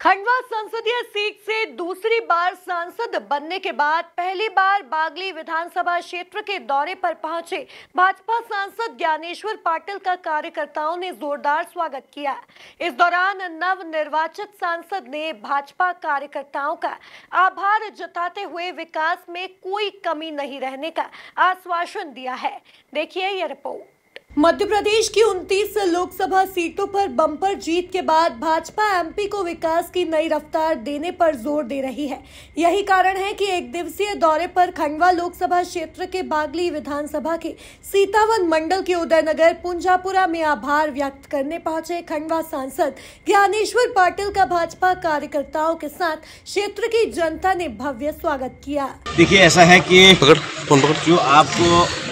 खंडवा संसदीय सीट से दूसरी बार सांसद बनने के बाद पहली बार बागली विधानसभा क्षेत्र के दौरे पर पहुँचे भाजपा सांसद ज्ञानेश्वर पाटिल का कार्यकर्ताओं ने जोरदार स्वागत किया। इस दौरान नव निर्वाचित सांसद ने भाजपा कार्यकर्ताओं का आभार जताते हुए विकास में कोई कमी नहीं रहने का आश्वासन दिया है। देखिए ये रिपोर्ट। मध्य प्रदेश की 29 लोकसभा सीटों पर बम्पर जीत के बाद भाजपा एमपी को विकास की नई रफ्तार देने पर ज़ोर दे रही है। यही कारण है कि एक दिवसीय दौरे पर खंडवा लोकसभा क्षेत्र के बागली विधानसभा के सीतावन मंडल के उदयनगर पुंजापुरा में आभार व्यक्त करने पहुँचे खंडवा सांसद ज्ञानेश्वर पाटिल का भाजपा कार्यकर्ताओं के साथ क्षेत्र की जनता ने भव्य स्वागत किया। देखिए ऐसा है की जो आपको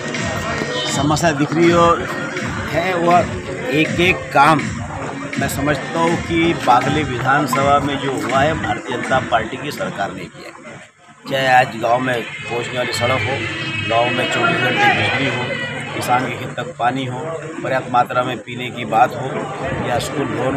समस्या दिख रही हो, है वह एक एक काम। मैं समझता हूँ कि बागली विधानसभा में जो हुआ है, भारतीय जनता पार्टी की सरकार ने किया चाहे आज गाँव में पहुँचने वाली सड़क हो, गाँव में चौबीस घंटे बिजली हो किसान के खेत तक पानी हो, पर्याप्त मात्रा में पीने की बात हो, या स्कूल भवन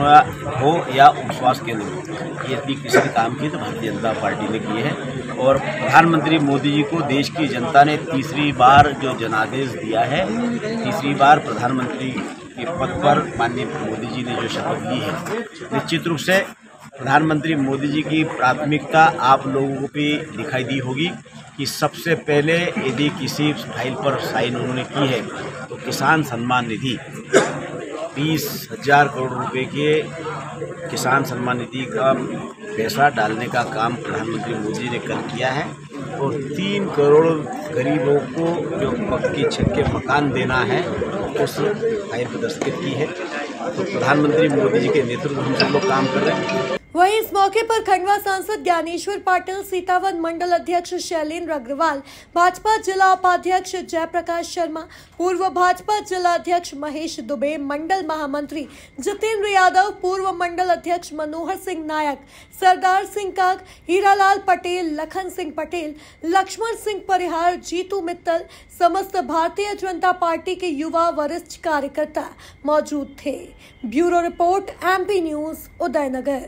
हो या उपस्वास्थ्य केंद्र हो। ये यदि किसी काम की तो भारतीय जनता पार्टी ने किए हैं। और प्रधानमंत्री मोदी जी को देश की जनता ने तीसरी बार जो जनादेश दिया है, तीसरी बार प्रधानमंत्री के पद पर माननीय मोदी जी ने जो शपथ ली है, निश्चित रूप से प्रधानमंत्री मोदी जी की प्राथमिकता आप लोगों को भी दिखाई दी होगी कि सबसे पहले यदि किसी फ़ाइल पर साइन उन्होंने की है तो किसान सम्मान निधि, बीस हज़ार करोड़ रुपए के किसान सम्मान निधि का पैसा डालने का काम प्रधानमंत्री मोदी जी ने कल किया है और तीन करोड़ गरीबों को जो पक्की छत के मकान देना है, उस फ़ाइल पर दस्तखत की है। तो प्रधानमंत्री मोदी जी के नेतृत्व में हम सब लोग काम कर रहे हैं। वहीं इस मौके पर खंडवा सांसद ज्ञानेश्वर पाटिल, सीतावन मंडल अध्यक्ष शैलेंद्र अग्रवाल भाजपा जिला उपाध्यक्ष जयप्रकाश शर्मा, पूर्व भाजपा जिला अध्यक्ष महेश दुबे, मंडल महामंत्री जितेंद्र यादव, पूर्व मंडल अध्यक्ष मनोहर सिंह नायक, सरदार सिंह काग, हीरालाल पटेल, लखन सिंह पटेल, लक्ष्मण सिंह परिहार, जीतू मित्तल, समस्त भारतीय जनता पार्टी के युवा वरिष्ठ कार्यकर्ता मौजूद थे। Bureau report, MP news, Udaynagar.